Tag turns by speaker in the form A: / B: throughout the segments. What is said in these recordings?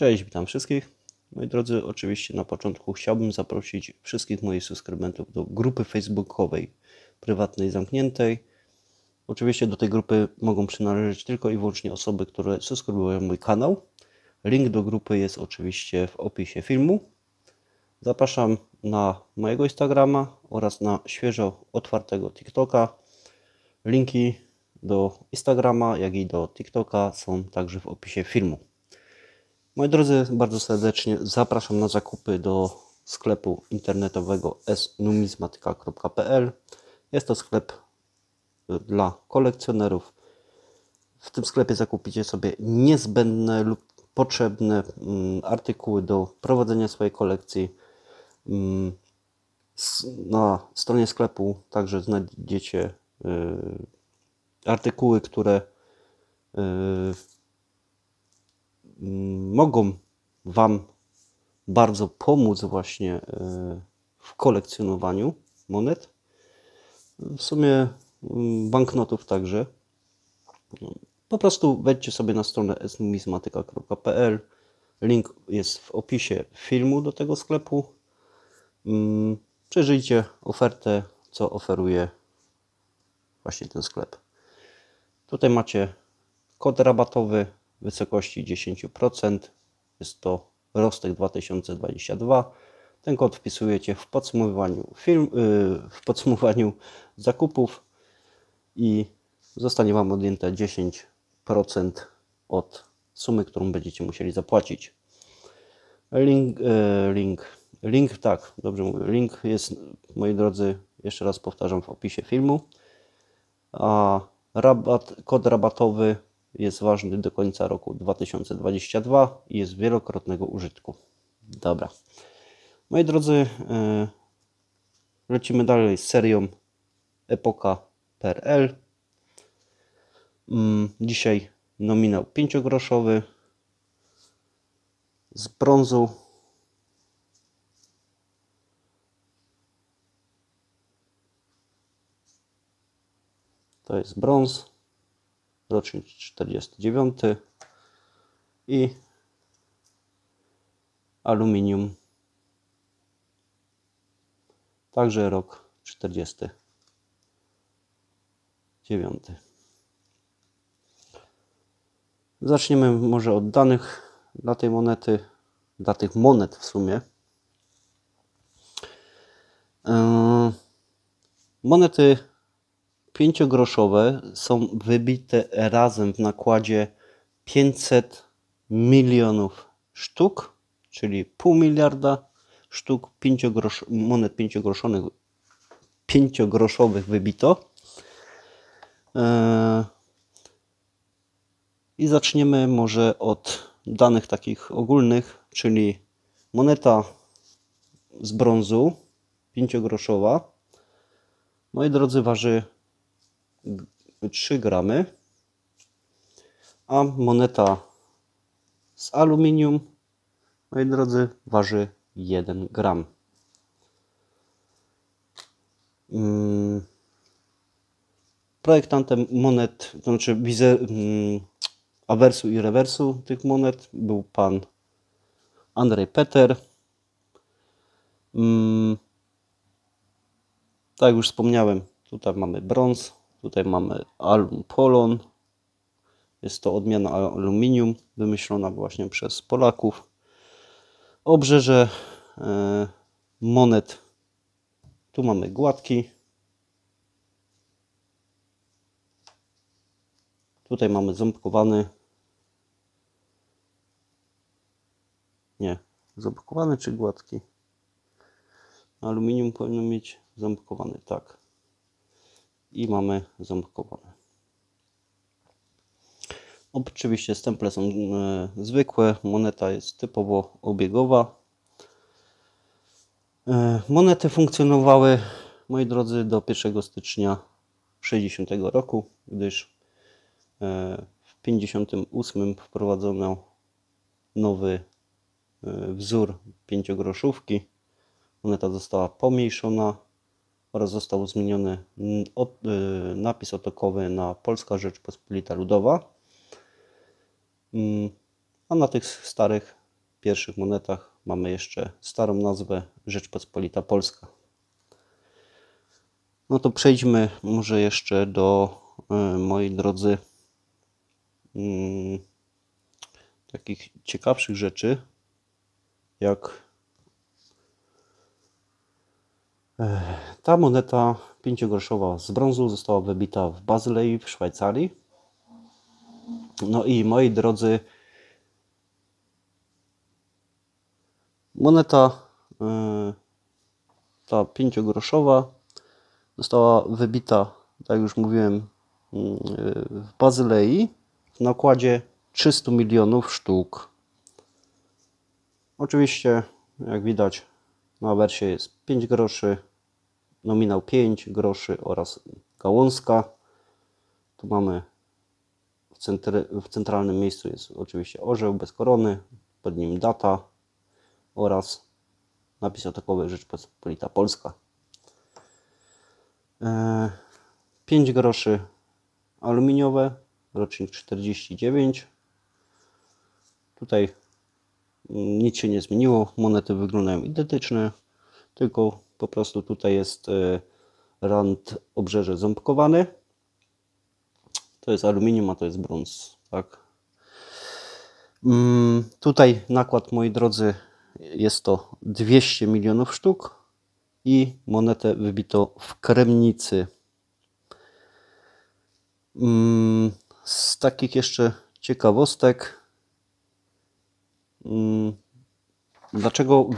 A: Cześć, witam wszystkich. Moi drodzy, oczywiście na początku chciałbym zaprosić wszystkich moich subskrybentów do grupy facebookowej prywatnej zamkniętej. Oczywiście do tej grupy mogą przynależeć tylko i wyłącznie osoby, które subskrybują mój kanał. Link do grupy jest oczywiście w opisie filmu. Zapraszam na mojego Instagrama oraz na świeżo otwartego TikToka. Linki do Instagrama, jak i do TikToka są także w opisie filmu. Moi drodzy, bardzo serdecznie zapraszam na zakupy do sklepu internetowego snumizmatyka.pl. Jest to sklep dla kolekcjonerów. W tym sklepie zakupicie sobie niezbędne lub potrzebne mm, artykuły do prowadzenia swojej kolekcji. Mm, na stronie sklepu także znajdziecie y, artykuły, które y, mogą Wam bardzo pomóc właśnie e, w kolekcjonowaniu monet. W sumie mm, banknotów także. Po prostu wejdźcie sobie na stronę esnumizmatyka.pl. Link jest w opisie filmu do tego sklepu. Mm, przeżyjcie ofertę, co oferuje właśnie ten sklep. Tutaj macie kod rabatowy wysokości 10%. Jest to Rostek 2022. Ten kod wpisujecie w podsumowaniu film, y, w podsumowaniu zakupów i zostanie Wam odjęte 10% od sumy, którą będziecie musieli zapłacić. Link, y, link, link, tak, dobrze mówię. Link jest, moi drodzy, jeszcze raz powtarzam w opisie filmu. A rabat, kod rabatowy jest ważny do końca roku 2022 i jest wielokrotnego użytku. Dobra. Moi drodzy, e, lecimy dalej z serią Epoka PRL. Mm, dzisiaj nominał 5-groszowy z brązu. To jest brąz rocznik 49 i aluminium. Także rok 49 zaczniemy może od danych dla tej monety dla tych monet w sumie. Yy, monety pięciogroszowe są wybite razem w nakładzie 500 milionów sztuk, czyli pół miliarda sztuk pięciogrosz, monet pięciogroszowych, pięciogroszowych wybito. Eee, I zaczniemy może od danych takich ogólnych, czyli moneta z brązu pięciogroszowa. Moi drodzy, waży 3 gramy, a moneta z aluminium, moi drodzy, waży 1 gram. Mm. Projektantem monet, to znaczy mm, awersu i rewersu tych monet był pan Andrzej Peter. Mm. Tak już wspomniałem, tutaj mamy brąz, Tutaj mamy Alum Polon. Jest to odmiana aluminium wymyślona właśnie przez Polaków. Obrzeże e, monet. Tu mamy gładki. Tutaj mamy ząbkowany. Nie, ząbkowany czy gładki? Aluminium powinno mieć ząbkowany, tak i mamy ząbkowane. Oczywiście stemple są e, zwykłe, moneta jest typowo obiegowa. E, monety funkcjonowały, moi drodzy, do 1 stycznia 60 roku, gdyż e, w 58 wprowadzono nowy wzór pięciogroszówki. Moneta została pomniejszona oraz został zmieniony y, napis otokowy na Polska Rzeczpospolita Ludowa. Mm, a na tych starych pierwszych monetach mamy jeszcze starą nazwę Rzeczpospolita Polska. No to przejdźmy może jeszcze do, e, moi drodzy, mm, takich ciekawszych rzeczy, jak e, ta moneta pięciogroszowa z brązu została wybita w Bazylei w Szwajcarii. No i moi drodzy, moneta e, ta pięciogroszowa została wybita, tak jak już mówiłem, mm, w Bazylei w nakładzie 300 milionów sztuk. Oczywiście, jak widać, na wersji jest 5 groszy, nominał 5 groszy oraz gałązka. Tu mamy w, w centralnym miejscu jest oczywiście orzeł bez korony, pod nim data oraz napis atakowy Rzeczpospolita Polska. 5 e, groszy aluminiowe, rocznik 49. Tutaj nic się nie zmieniło, monety wyglądają identyczne, tylko po prostu tutaj jest e, rand obrzeże ząbkowany. To jest aluminium, a to jest brąz. Tak? Mm, tutaj nakład, moi drodzy, jest to 200 milionów sztuk i monetę wybito w Kremnicy. Mm, z takich jeszcze ciekawostek, mm, dlaczego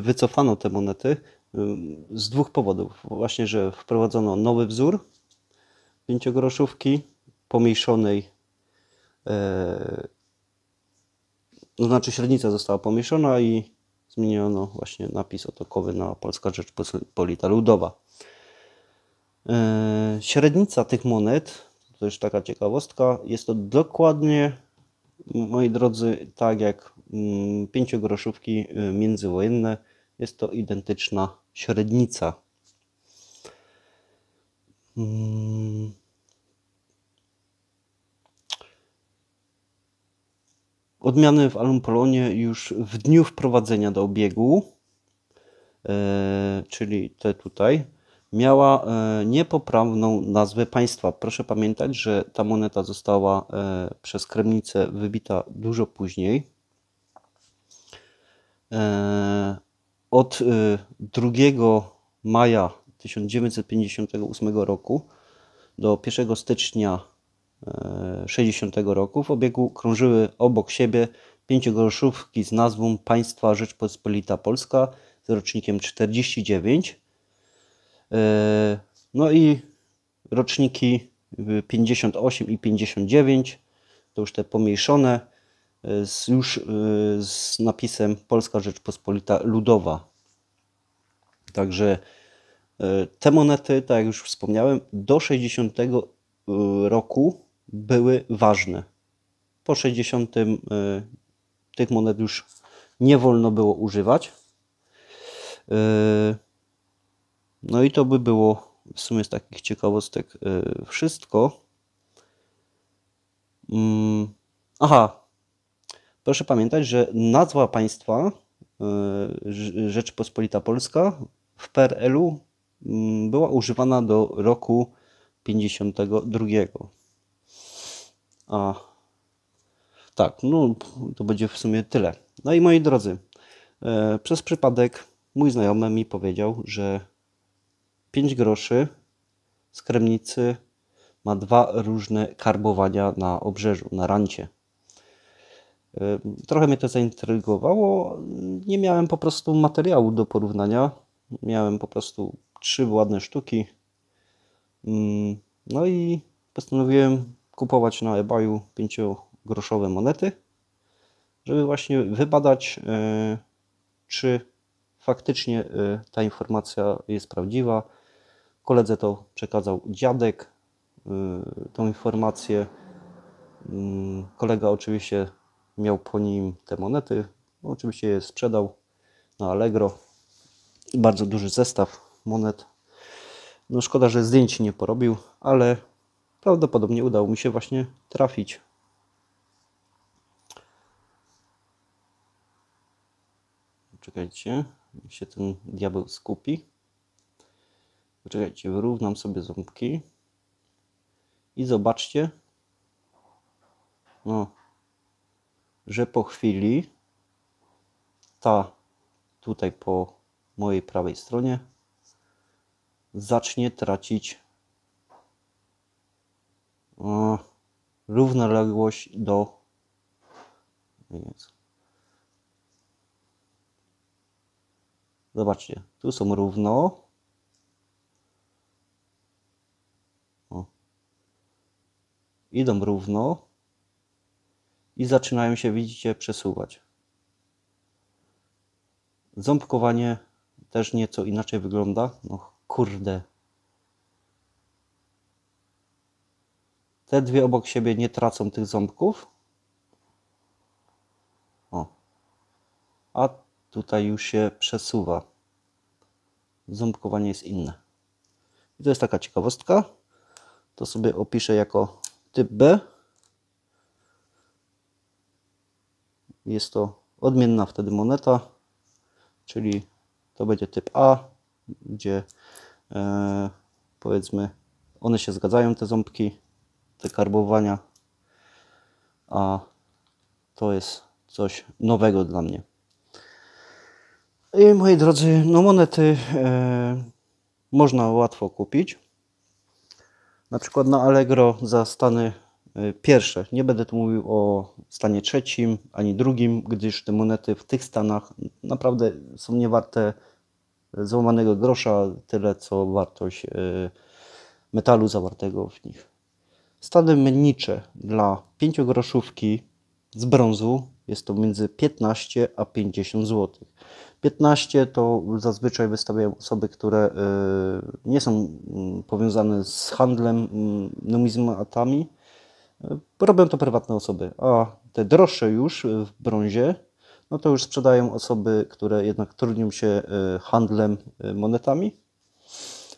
A: wycofano te monety? Mm, z dwóch powodów. Właśnie, że wprowadzono nowy wzór pięciogroszówki pomniejszonej, e, to znaczy średnica została pomniejszona i zmieniono właśnie napis otokowy na Polska Rzeczpospolita Ludowa. E, średnica tych monet, to już taka ciekawostka, jest to dokładnie, moi drodzy, tak jak mm, pięciogroszówki e, międzywojenne, jest to identyczna średnica. Hmm. odmiany w Alumpolonie już w dniu wprowadzenia do obiegu, e, czyli te tutaj, miała e, niepoprawną nazwę państwa. Proszę pamiętać, że ta moneta została e, przez Kremnicę wybita dużo później. Od 2 maja 1958 roku do 1 stycznia 60 roku w obiegu krążyły obok siebie pięciogroszówki z nazwą Państwa Rzeczpospolita Polska z rocznikiem 49. E, no i roczniki 58 i 59 to już te pomniejszone z, już e, z napisem Polska Rzeczpospolita Ludowa. Także te monety, tak jak już wspomniałem, do 60 roku były ważne. Po 60 y, tych monet już nie wolno było używać. Y, no i to by było w sumie z takich ciekawostek y, wszystko. Mm, aha, proszę pamiętać, że nazwa państwa Rzeczpospolita Polska w PRL-u mm, była używana do roku 52. A tak, no to będzie w sumie tyle. No i moi drodzy, e, przez przypadek mój znajomy mi powiedział, że 5 groszy z kremnicy ma dwa różne karbowania na obrzeżu, na rancie. Trochę mnie to zaintrygowało. Nie miałem po prostu materiału do porównania. Miałem po prostu trzy ładne sztuki. Mm, no i postanowiłem kupować na eBayu 5-groszowe monety, żeby właśnie wybadać, e, czy faktycznie e, ta informacja jest prawdziwa. Koledze to przekazał dziadek, e, tą informację. Mm, kolega oczywiście miał po nim te monety, oczywiście je sprzedał na Allegro. Bardzo duży zestaw monet. No szkoda, że zdjęć nie porobił, ale prawdopodobnie udało mi się właśnie trafić. Czekajcie, niech się ten diabeł skupi. Czekajcie, wyrównam sobie ząbki. I zobaczcie, no, że po chwili ta tutaj po mojej prawej stronie zacznie tracić o, równoległość do. Zobaczcie, tu są równo. O. Idą równo i zaczynają się, widzicie, przesuwać. Ząbkowanie też nieco inaczej wygląda. No kurde. Te dwie obok siebie nie tracą tych ząbków. O. A tutaj już się przesuwa. Ząbkowanie jest inne. I to jest taka ciekawostka. To sobie opiszę jako typ B. Jest to odmienna wtedy moneta, czyli to będzie typ A, gdzie e, powiedzmy one się zgadzają, te ząbki, te karbowania, a to jest coś nowego dla mnie. I moi drodzy, no monety e, można łatwo kupić. Na przykład na Allegro za stany pierwsze. Nie będę tu mówił o stanie trzecim ani drugim, gdyż te monety w tych stanach naprawdę są niewarte złamanego grosza, tyle co wartość e, metalu zawartego w nich. Stany mennicze dla 5 groszówki z brązu jest to między 15 a 50 zł. 15 to zazwyczaj wystawiają osoby, które e, nie są mm, powiązane z handlem mm, numizmatami. E, robią to prywatne osoby, a te droższe już w brązie, no to już sprzedają osoby, które jednak trudnią się e, handlem monetami.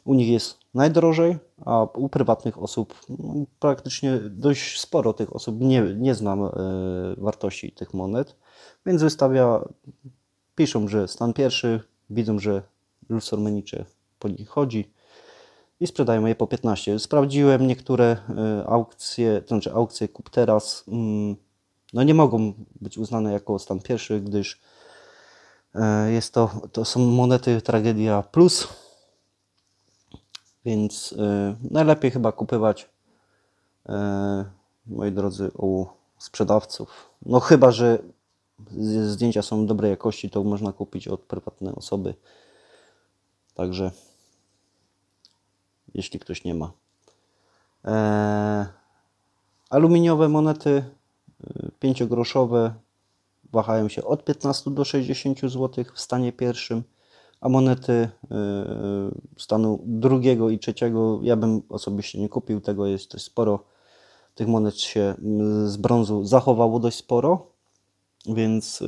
A: U nich jest najdrożej, a u prywatnych osób no, praktycznie dość sporo tych osób nie, nie znam wartości tych monet, więc wystawia piszą, że stan pierwszy, widzą, że menicze po nich chodzi i sprzedają je po 15. Sprawdziłem niektóre e, aukcje, to znaczy aukcje kup teraz, mm, no nie mogą być uznane jako stan pierwszy, gdyż e, jest to, to są monety Tragedia Plus, więc e, najlepiej chyba kupywać, moi drodzy, u sprzedawców. No chyba, że zdjęcia są dobrej jakości, to można kupić od prywatnej osoby. Także jeśli ktoś nie ma. Eee, aluminiowe monety 5-groszowe e, wahają się od 15 do 60 zł w stanie pierwszym, a monety e, stanu drugiego i trzeciego ja bym osobiście nie kupił tego, jest dość sporo. Tych monet się z brązu zachowało dość sporo więc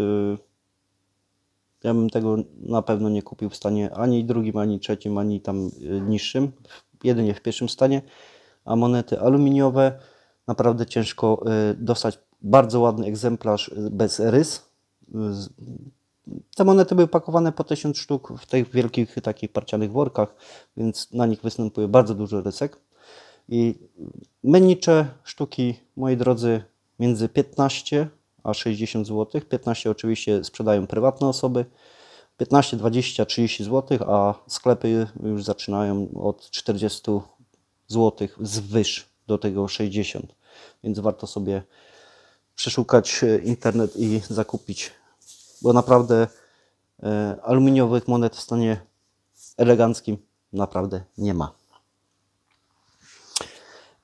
A: ja bym tego na pewno nie kupił w stanie ani drugim, ani trzecim, ani tam niższym, jedynie w pierwszym stanie. A monety aluminiowe naprawdę ciężko y, dostać bardzo ładny egzemplarz y, bez rys. Te monety były pakowane po 1000 sztuk w tych wielkich takich parcianych workach, więc na nich występuje bardzo dużo rysek. I menicze sztuki, moi drodzy, między 15 a 60 zł. 15 oczywiście sprzedają prywatne osoby. 15, 20, 30 zł, a sklepy już zaczynają od 40 zł zwyż do tego 60. Więc warto sobie przeszukać e, internet i zakupić, bo naprawdę e, aluminiowych monet w stanie eleganckim naprawdę nie ma.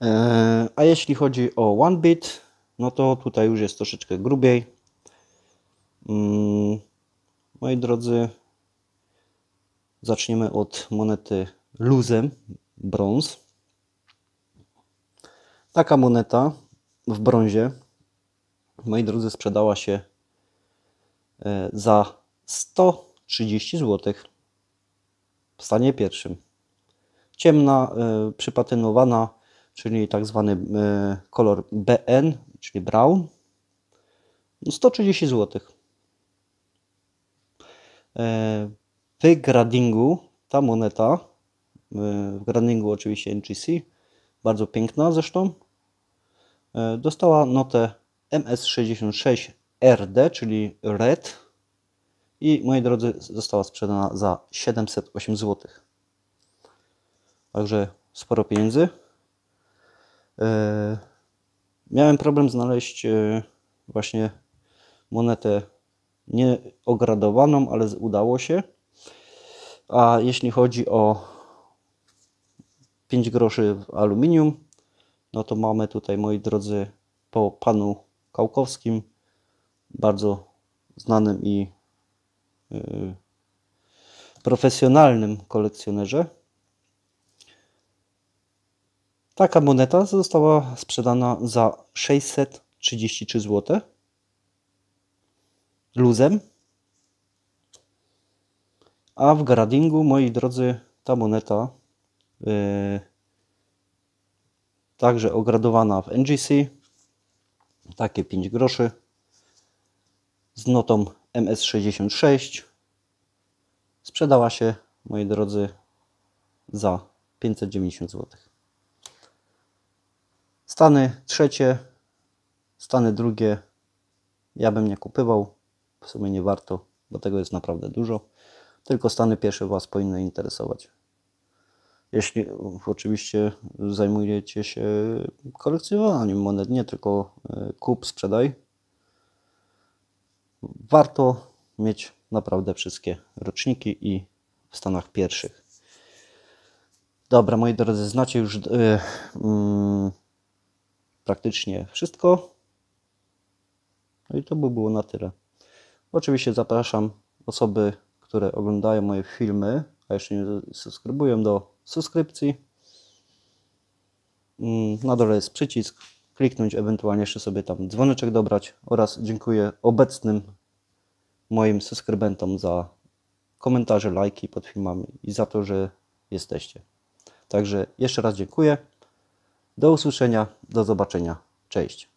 A: E, a jeśli chodzi o One Bit, no to tutaj już jest troszeczkę grubiej. Moi drodzy, zaczniemy od monety luzem, brąz. Taka moneta w brązie, moi drodzy, sprzedała się e, za 130 zł w stanie pierwszym. Ciemna, e, przypatynowana, czyli tak zwany e, kolor BN, czyli brown, 130 zł. E, w gradingu ta moneta, e, w gradingu oczywiście NGC, bardzo piękna zresztą, e, dostała notę MS66RD, czyli Red i moi drodzy została sprzedana za 708 zł. Także sporo pieniędzy. Miałem problem znaleźć właśnie monetę nieogradowaną, ale udało się. A jeśli chodzi o 5 groszy w aluminium, no to mamy tutaj, moi drodzy, po panu Kałkowskim, bardzo znanym i yy, profesjonalnym kolekcjonerze. Taka moneta została sprzedana za 633 zł luzem. A w gradingu, moi drodzy, ta moneta yy, także ogradowana w NGC, takie 5 groszy. Z notą MS66 sprzedała się, moi drodzy, za 590 zł. Stany trzecie, stany drugie. Ja bym nie kupywał, w sumie nie warto, bo tego jest naprawdę dużo. Tylko stany pierwsze Was powinny interesować. Jeśli oczywiście zajmujecie się kolekcjonowaniem monet, nie tylko e, kup, sprzedaj, warto mieć naprawdę wszystkie roczniki i w stanach pierwszych. Dobra, moi drodzy, znacie już yy, yy, praktycznie wszystko. No i to by było na tyle. Oczywiście zapraszam osoby, które oglądają moje filmy, a jeszcze nie subskrybują do subskrypcji. Mm, na dole jest przycisk, kliknąć, ewentualnie jeszcze sobie tam dzwoneczek dobrać oraz dziękuję obecnym moim subskrybentom za komentarze, lajki pod filmami i za to, że jesteście. Także jeszcze raz dziękuję. Do usłyszenia, do zobaczenia. Cześć.